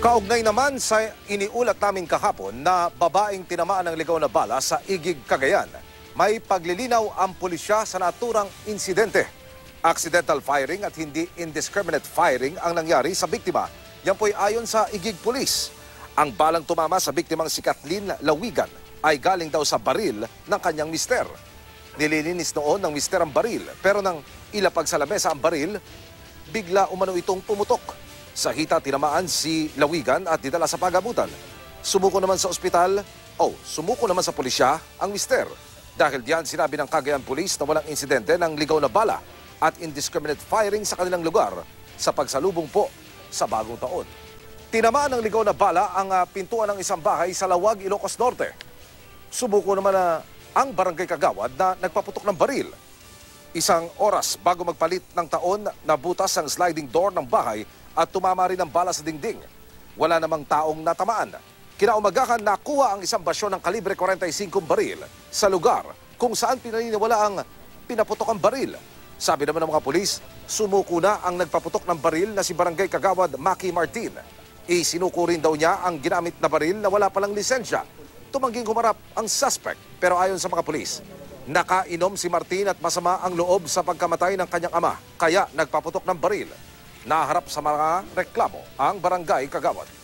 Kaugnay naman sa iniulat namin kahapon na babaeng tinamaan ng ligaw na bala sa Igig, Cagayan. May paglilinaw ang pulisya sa naturang insidente. Accidental firing at hindi indiscriminate firing ang nangyari sa biktima. Yan po'y ayon sa Igig Police. Ang balang tumama sa biktimang si Kathleen Lawigan ay galing daw sa baril ng kanyang mister. Nililinis noon ng mister ang baril pero nang ilapag sa lamesa ang baril, bigla umano itong pumutok. Sa hita tinamaan si Lawigan at didala sa pagamutan. Sumuko naman sa ospital, o sumuko naman sa pulisya ang mister. Dahil diyan sinabi ng Cagayan Police na walang insidente ng ligaw na bala at indiscriminate firing sa kanilang lugar sa pagsalubong po sa bagong taon. Tinamaan ng ligaw na bala ang ah, pintuan ng isang bahay sa Lawag, Ilocos Norte. Sumuko naman na ang barangay Kagawad na nagpaputok ng baril. Isang oras bago magpalit ng taon, nabutas ang sliding door ng bahay at tumama rin ang bala sa dingding. Wala namang taong natamaan. Kinaumagahan nakuha ang isang basyon ng kalibre 45 baril sa lugar kung saan pinaniniwala ang pinaputok ang baril. Sabi naman ng mga pulis, sumuko na ang nagpaputok ng baril na si Barangay Kagawad Maki Martin. Isinuko rin daw niya ang ginamit na baril na wala palang lisensya. Tumangging humarap ang suspect pero ayon sa mga pulis, nakainom si Martin at masama ang loob sa pagkamatay ng kanyang ama kaya nagpaputok ng baril. Naharap sa mga reklamo ang Barangay Kagawad.